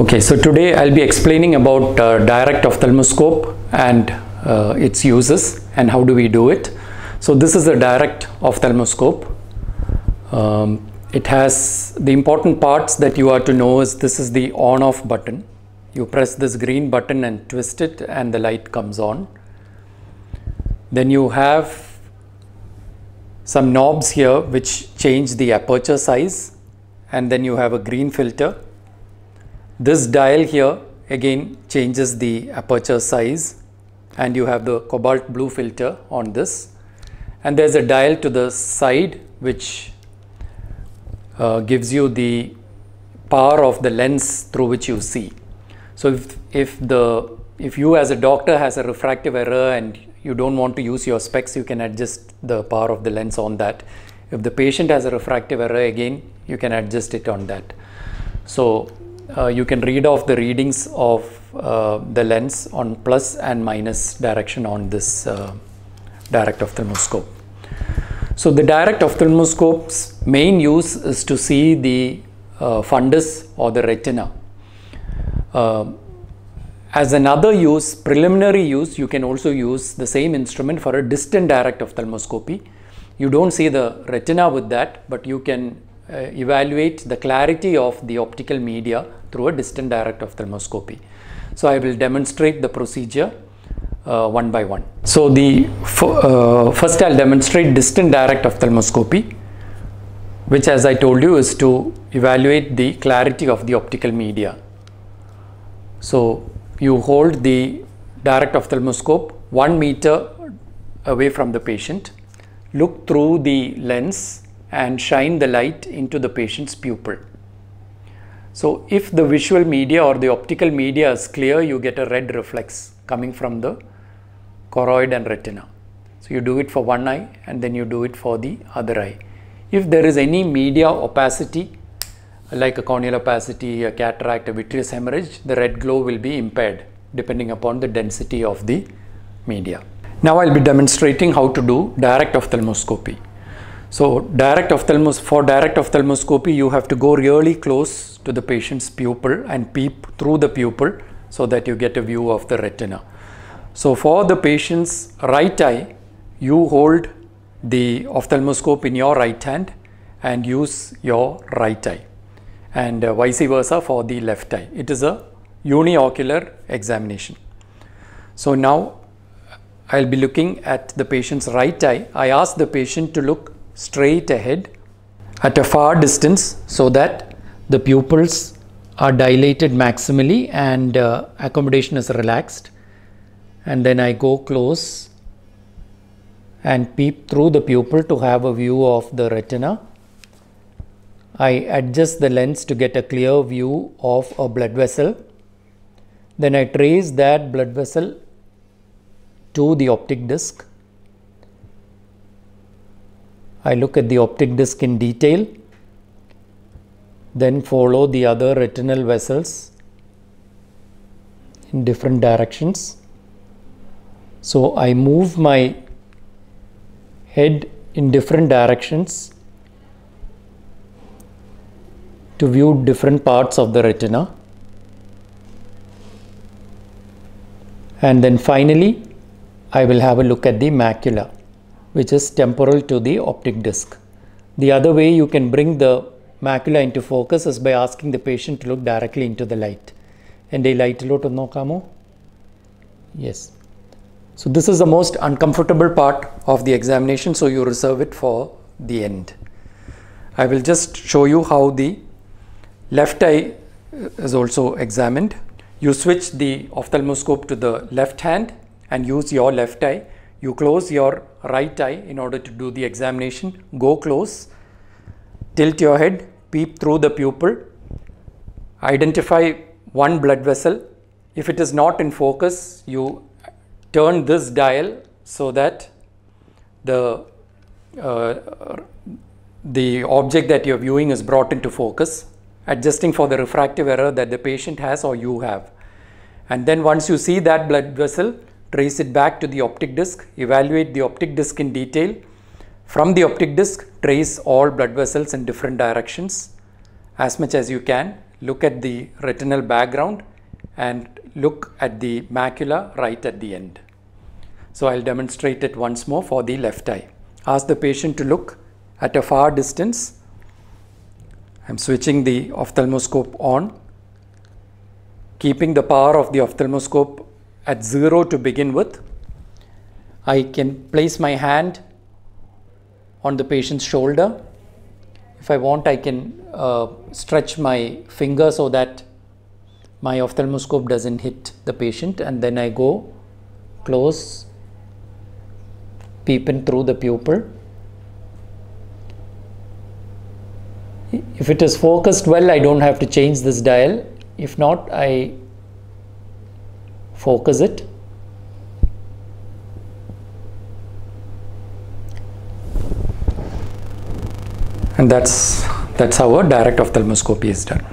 Okay, so today I'll be explaining about uh, direct ophthalmoscope and uh, its uses and how do we do it. So this is a direct ophthalmoscope. Um, it has the important parts that you are to know is this is the on off button. You press this green button and twist it and the light comes on. Then you have some knobs here which change the aperture size and then you have a green filter this dial here again changes the aperture size and you have the cobalt blue filter on this and there's a dial to the side which uh, gives you the power of the lens through which you see. So if, if the if you as a doctor has a refractive error and you don't want to use your specs you can adjust the power of the lens on that. If the patient has a refractive error again you can adjust it on that. So uh, you can read off the readings of uh, the lens on plus and minus direction on this uh, direct ophthalmoscope. So the direct ophthalmoscope's main use is to see the uh, fundus or the retina. Uh, as another use, preliminary use, you can also use the same instrument for a distant direct ophthalmoscopy. You don't see the retina with that, but you can evaluate the clarity of the optical media through a distant direct ophthalmoscopy. So I will demonstrate the procedure uh, one by one. So the uh, first I'll demonstrate distant direct ophthalmoscopy which as I told you is to evaluate the clarity of the optical media. So you hold the direct ophthalmoscope one meter away from the patient, look through the lens and shine the light into the patient's pupil. So if the visual media or the optical media is clear, you get a red reflex coming from the choroid and retina. So you do it for one eye and then you do it for the other eye. If there is any media opacity, like a corneal opacity, a cataract, a vitreous hemorrhage, the red glow will be impaired depending upon the density of the media. Now I'll be demonstrating how to do direct ophthalmoscopy. So direct ophthalmos for direct ophthalmoscopy, you have to go really close to the patient's pupil and peep through the pupil so that you get a view of the retina. So for the patient's right eye, you hold the ophthalmoscope in your right hand and use your right eye and uh, vice versa for the left eye. It is a uniocular examination. So now I'll be looking at the patient's right eye. I ask the patient to look straight ahead at a far distance so that the pupils are dilated maximally and uh, accommodation is relaxed and then I go close and peep through the pupil to have a view of the retina. I adjust the lens to get a clear view of a blood vessel. Then I trace that blood vessel to the optic disc I look at the optic disc in detail, then follow the other retinal vessels in different directions. So I move my head in different directions to view different parts of the retina. And then finally, I will have a look at the macula which is temporal to the optic disc. The other way you can bring the macula into focus is by asking the patient to look directly into the light. And a light load no kamo? Yes. So this is the most uncomfortable part of the examination, so you reserve it for the end. I will just show you how the left eye uh, is also examined. You switch the ophthalmoscope to the left hand and use your left eye you close your right eye in order to do the examination. Go close, tilt your head, peep through the pupil, identify one blood vessel. If it is not in focus, you turn this dial so that the uh, the object that you're viewing is brought into focus, adjusting for the refractive error that the patient has or you have. And then once you see that blood vessel, trace it back to the optic disc, evaluate the optic disc in detail. From the optic disc, trace all blood vessels in different directions as much as you can. look at the retinal background and look at the macula right at the end. So I'll demonstrate it once more for the left eye. Ask the patient to look at a far distance. I'm switching the ophthalmoscope on, keeping the power of the ophthalmoscope at zero to begin with. I can place my hand on the patient's shoulder. If I want, I can uh, stretch my finger so that my ophthalmoscope doesn't hit the patient and then I go close peep in through the pupil. If it is focused well, I don't have to change this dial. If not, I focus it. And that's, that's how a direct ophthalmoscopy is done.